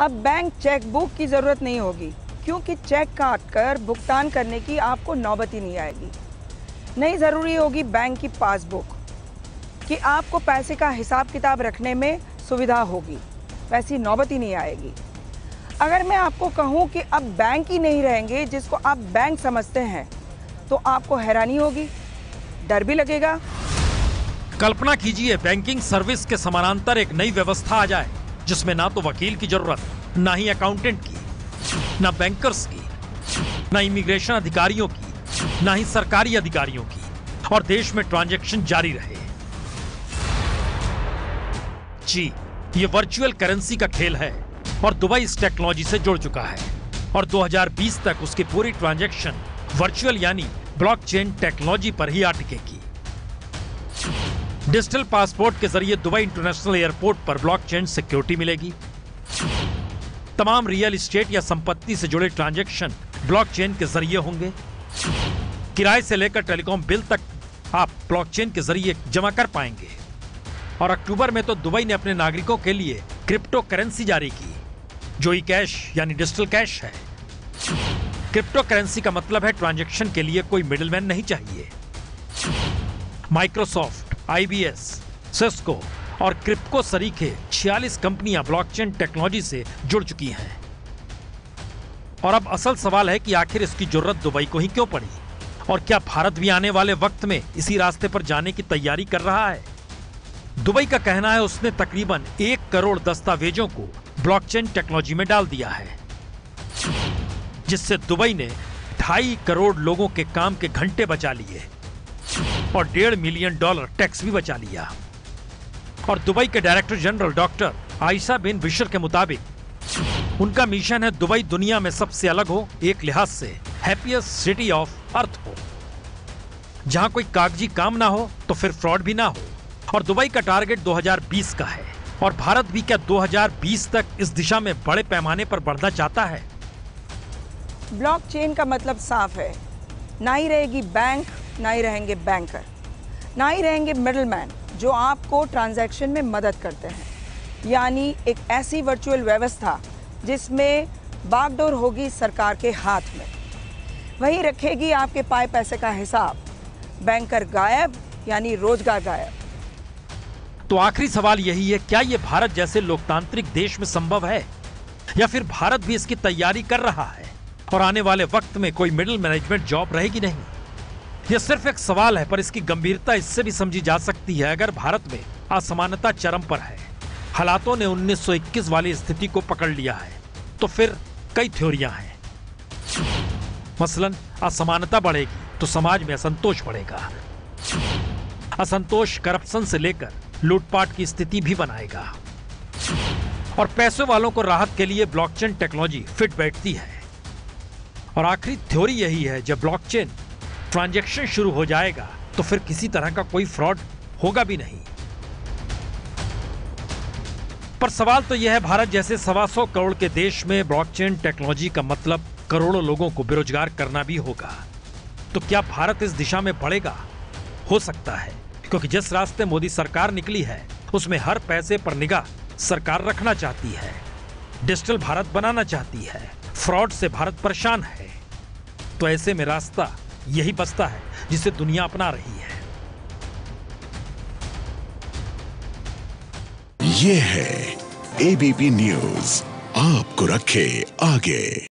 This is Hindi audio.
अब बैंक चेक बुक की ज़रूरत नहीं होगी, क्योंकि चेक काट कर भुगतान करने की आपको नौबत ही नहीं आएगी। नहीं ज़रूरी होगी बैंक की पासबुक कि आपको पैसे का हिसाब किताब रखने में सुविधा होगी, वैसी नौबत ही नहीं आएगी। अगर मैं आपको कहूँ कि अब बैंक ही नहीं रहेंगे, जिसको आप बैंक समझते हैं तो आपको हैरानी होगी, डर भी लगेगा। कल्पना कीजिए बैंकिंग सर्विस के समानांतर एक नई व्यवस्था आ जाए। जिसमें ना तो वकील की ज़रूरत, ना ही अकाउंटेंट की, ना बैंकर्स की, ना इमिग्रेशन अधिकारियों की, ना ही सरकारी अधिकारियों की। और देश में ट्रांजैक्शन जारी रहे। जी, ये वर्चुअल करेंसी का खेल है और दुबई इस टेक्नोलॉजी से जुड़ चुका है। और 2020 तक उसकी पूरी ट्रांजैक्शन वर्चुअल यानी ब्लॉकचेन टेक्नोलॉजी पर ही अटकेगी डिजिटल पासपोर्ट के ज़रिए दुबई इंटरनेशनल एयरपोर्ट पर ब्लॉकचेन सिक्योरिटी मिलेगी। तमाम रियल एस्टेट या संपत्ति से जुड़े ट्रांजैक्शन ब्लॉकचेन के ज़रिए होंगे। किराए से लेकर टेलीकॉम बिल तक आप ब्लॉकचेन के ज़रिए जमा कर पाएँगे। और अक्टूबर में तो दुबई ने अपने नागरिकों के लिए क्रिप्टो करेंसी जारी की, जो ई कैश यानी डिजिटल कैश है। क्रिप्टो करेंसी का मतलब है ट्रांजैक्शन के लिए कोई मिडिलमैन नहीं चाहिए। माइक्रोसॉफ्ट आईबीएस, सिस्को और क्रिप्को सरीखे 46 कंपनियाँ ब्लॉकचेन टेक्नोलॉजी से जुड़ चुकी हैं। और अब असल सवाल है कि आखिर इसकी ज़रूरत दुबई को ही क्यों पड़ी? और क्या भारत भी आने वाले वक्त में इसी रास्ते पर जाने की तैयारी कर रहा है? दुबई का कहना है उसने तकरीबन एक करोड़ दस्तावेजों को ब्लॉकचेन टेक्नोलॉजी में डाल दिया है, जिससे दुबई ने ढाई करोड़ लोगों के काम के घंटे बचा लिए। और डेढ़ मिलियन डॉलर टैक्स भी बचा लिया। और दुबई के director general doctor Aisha bin Bishr के मुताबिक, उनका मिशन है दुबई दुनिया में सबसे अलग हो, एक लिहाज से हैप्पीएस्ट सिटी ऑफ़ अर्थ हो। जहाँ कोई कागज़ी काम ना हो तो फिर फ्रॉड भी ना हो। और दुबई का टारगेट 2020 का है, और भारत भी क्या 2020 तक इस दिशा में बड़े पैमाने पर बढ़ना चाहता है? ब्लॉकचेन का मतलब साफ़ है। ना ही रहेगी बैंक ना ही रहेंगे बैंकर ना ही रहेंगे मिडलमैन जो आपको ट्रांजैक्शन में मदद करते हैं। यानी एक ऐसी वर्चुअल व्यवस्था जिसमें बागडोर होगी सरकार के हाथ में। वही रखेगी आपके पाए पैसे का हिसाब। बैंकर गायब, यानी रोज़गार गायब। तो आखिरी सवाल यही है, क्या ये भारत जैसे लोकतांत्रिक देश में संभव है? या फिर भारत भी इसकी तैयारी कर रहा है? और आने वाले वक्त में कोई मिडिल मैनेजमेंट जॉब रहेगी नहीं? यह सिर्फ़ एक सवाल है, पर इसकी गंभीरता इससे भी समझी जा सकती है अगर भारत में असमानता चरम पर है। हालातों ने 1921 वाली स्थिति को पकड़ लिया है तो फिर कई थ्योरियाँ हैं। मसलन, असमानता बढ़ेगी तो समाज में असंतोष बढ़ेगा। असंतोष करप्शन से लेकर लूटपाट की स्थिति भी बनाएगा। और पैसों वालों को राहत के लिए ब्लॉकचेन टेक्नोलॉजी फिट बैठती है। और आखिरी थ्योरी यही है, जब ब्लॉकचेन ट्रांजैक्शन शुरू हो जाएगा तो फिर किसी तरह का कोई फ्रॉड होगा भी नहीं। पर सवाल तो यह है, भारत जैसे सवा सौ करोड़ के देश में ब्लॉकचेन टेक्नोलॉजी का मतलब करोड़ों लोगों को बेरोजगार करना भी होगा। तो क्या भारत इस दिशा में बढ़ेगा? हो सकता है, क्योंकि जिस रास्ते मोदी सरकार निकली है, उसमें हर पैसे पर निगाह सरकार रखना चाहती है, डिजिटल भारत बनाना चाहती है, फ्रॉड से भारत परेशान है। तो ऐसे में रास्ता यही बसता है, जिसे दुनिया अपना रही है। ये है एबीपी न्यूज़ आपको रखे आगे।